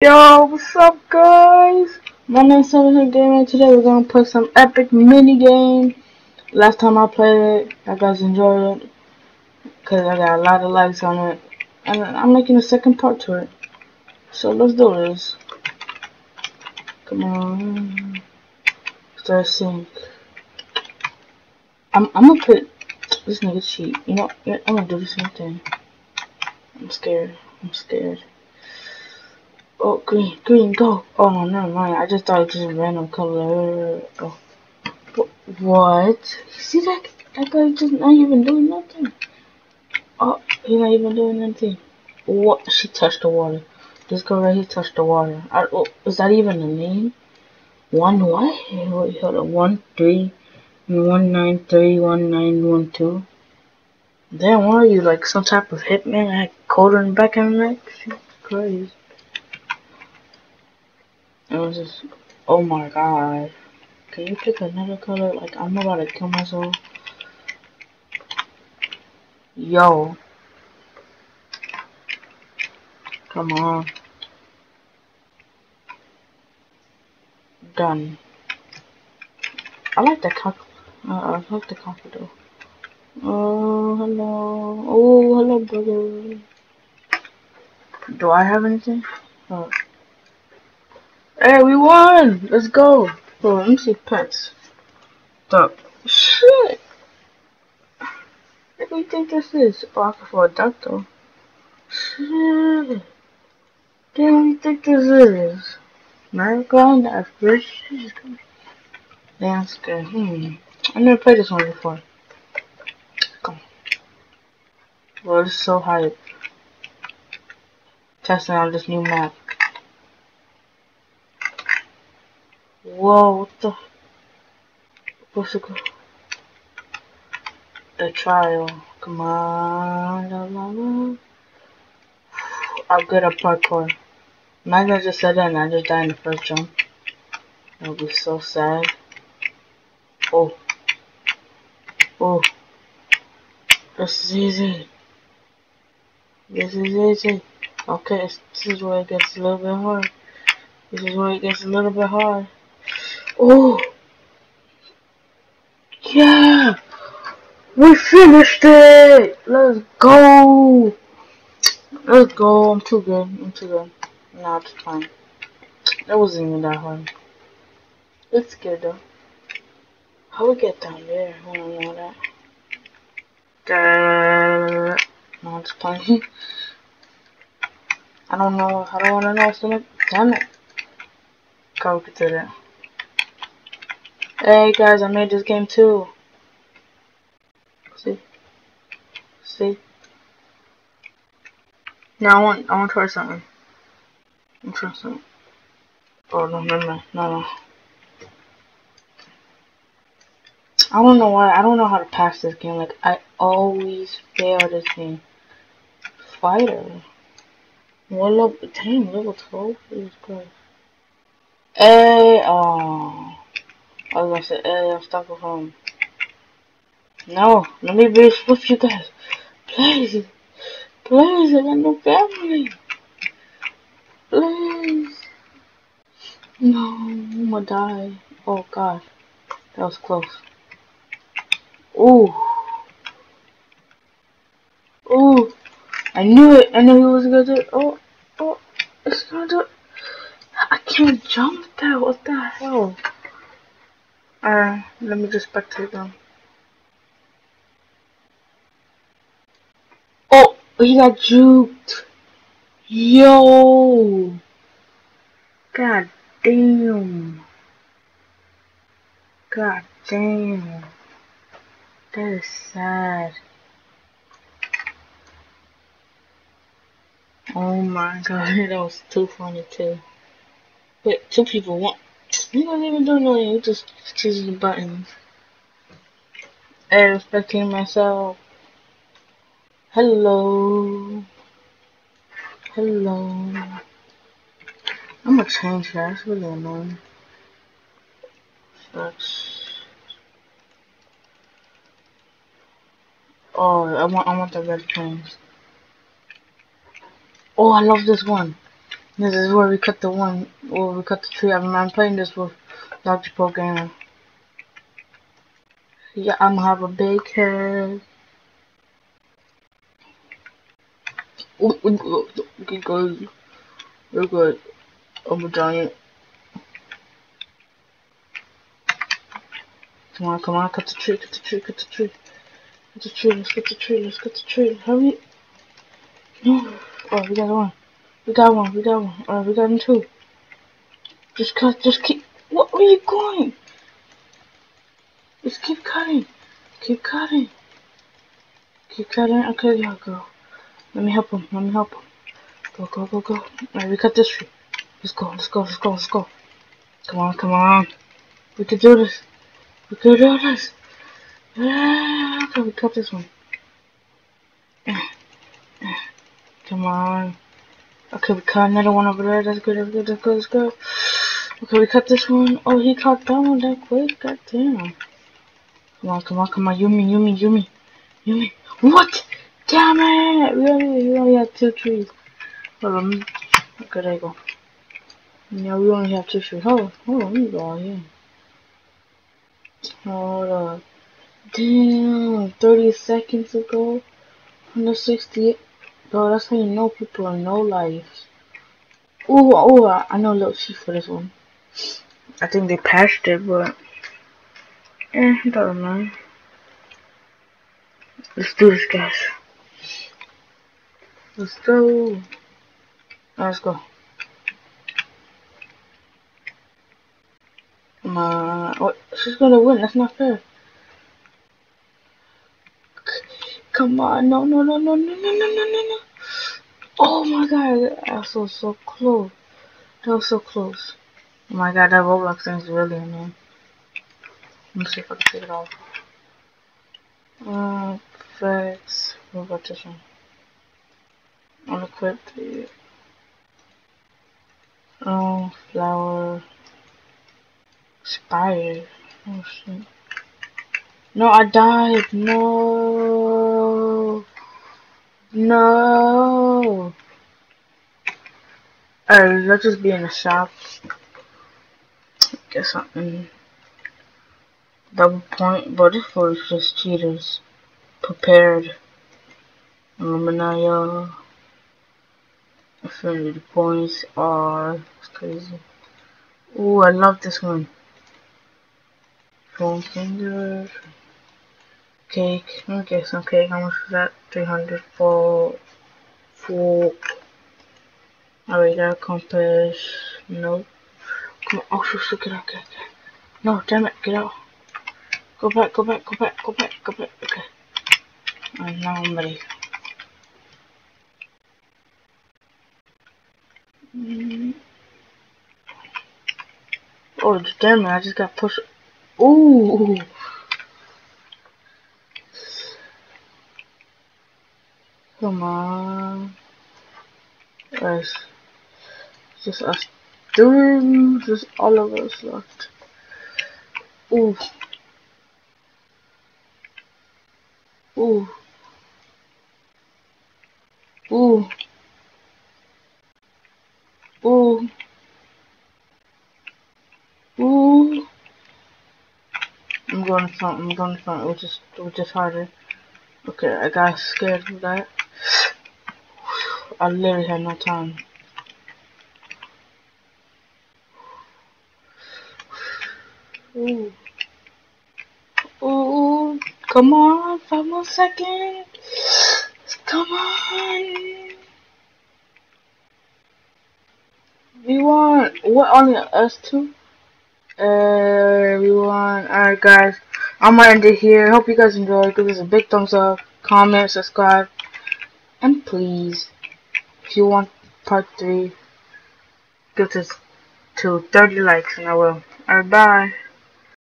Yo, what's up guys? My name is Seven Gamer. Today we're gonna play some epic mini game. Last time I played it, you guys enjoyed it because I got a lot of likes on it, and I'm making a second part to it. So let's do this. Come on, start sync. I'm I'm gonna put this nigga cheat. You know, I'm gonna do the same thing. I'm scared. I'm scared. Oh, green, green, go. Oh, no, never mind. I just thought it was just random color. Oh. What? See that? That guy just not even doing nothing. Oh, he's not even doing anything. What? She touched the water. This girl right here touched the water. I, oh, is that even a name? One what? Wait, hold on. One, three, one, nine, three, one, nine, one, two. Damn, what are you? Like some type of hitman? The back of the neck? Crazy. It was just, oh my god. Can you pick another color? Like, I'm about to kill myself. Yo. Come on. Done. I like the cock. Uh, I like the cockatoo. Oh, hello. Oh, hello, brother. Do I have anything? Oh. Hey, we won! Let's go! Oh, let me see pets. Duck. Shit! What do you think this is? Oh, I for a duck though. Shit! What do you think this is? Marathon? That's British? Damn, that's good. Hmm. I never played this one before. Come. Well, it's so hype. Testing out this new map. Whoa, what the? What's it called? The trial. Come on. La, la, la. I'm good at parkour. Imagine I just said that and I just died in the first jump. That would be so sad. Oh. Oh. This is easy. This is easy. Okay, this is where it gets a little bit hard. This is where it gets a little bit hard. Oh! Yeah! We finished it! Let's go! Let's go. I'm too good. I'm too good. Nah, it's fine. That wasn't even that hard. It's good though. How we get down there? I don't know that. No, it's. I don't know. I don't want to know. Damn it. Go get to that. Hey guys, I made this game too. See? See? Now I want I want to try something. I'm trying something. Oh no, no, no, no, no. I don't know why. I don't know how to pass this game. Like I always fail this game. Fighter. What level? Damn, level 12. Jesus Christ. Hey, oh. I was gonna say, hey, I'm stuck at home. No, let me be with you guys. Please. Please, I got no family. Please. No, I'm gonna die. Oh god. That was close. Ooh. Ooh. I knew it. I knew he was gonna do it. Oh, oh, it's gonna do it. I can't jump there. What the hell? Uh, let me just spectate them. Oh, he got juked. Yo. God damn. God damn. That is sad. Oh my god, that was too funny too. Wait, two people want he wasn't even doing nothing, he just choosing the buttons. Hey, respecting myself. Hello. Hello. I'm gonna change that, that's really annoying. Oh, I want I want the red pants. Oh, I love this one. This is where we cut the one, where we cut the tree. I'm, I'm playing this with Dr. Program. Yeah, I'm gonna have a big head. Okay, good. We're good. I'm a giant. Come on, come on, cut the tree, cut the tree, cut the tree. Cut the tree, let's cut the tree, let's cut the tree. Hurry. No. Oh, we got one. We got one, we got one. Alright, we got two. Just cut, just keep. What, are you going? Just keep cutting. Keep cutting. Keep cutting. Okay, yeah, go. Let me help him. Let me help him. Go, go, go, go. Alright, we cut this tree. Let's go, let's go, let's go, let's go. Come on, come on. We can do this. We can do this. Yeah, okay, we cut this one. Eh, eh, come on. Okay, we cut another one over there. That's good, that's good, that's good, that's good. Okay, we cut this one. Oh, he caught that one that quick. God damn. Come on, come on, come on. Yumi, Yumi, Yumi. Yumi. What? Damn it! We only, we only have two trees. Hold on. Okay, there you go. Yeah, we only have two trees. Hold on, hold on. Let go out here. Hold on. Damn, 30 seconds ago. 168. Bro, that's how you know people are no lives. Oh, oh, I know a little cheat for this one. I think they patched it, but eh, it doesn't matter. Let's do this, guys. Let's go. Let's go. Come on. What? She's gonna win. That's not fair. Come on. No, no, no, no, no, no, no, no, no, no. Oh my god. That was so close. That was so close. Oh my god, that Roblox thing is really annoying. Let me see if I can take it off. Uh, effects. What about this one? Unequipped. Oh, flower. Expired. Oh shit. No, I died. No. No. Oh, Alright, let's just be in the shop. Get something. Double point, but this for just cheaters. Prepared. Illuminaya. Affinity points are crazy. Ooh, I love this one. Phone fingers. Cake. Get some cake. How much was that? 300 for full. Alright, got compass. Nope. Come on. Oh, shit, get out, get out, get. No, damn it, get out. Go back, go back, go back, go back, go back. Okay. And now I'm ready. Mm. Oh, damn it, I just got pushed. Ooh. Come on. Guys. Just us three. Just all of us left. Ooh. Ooh. Ooh. Ooh. Ooh. I'm going front, I'm going front, which is which is harder. Okay, I got scared of that. I literally had no time. Ooh. Ooh. Come on, five more seconds. Come on. We want what only us two? Uh, we want alright guys. I'm gonna end it here. Hope you guys enjoyed. Give us a big thumbs up, comment, subscribe, and please, if you want part three, give this to 30 likes and I will. Alright, bye.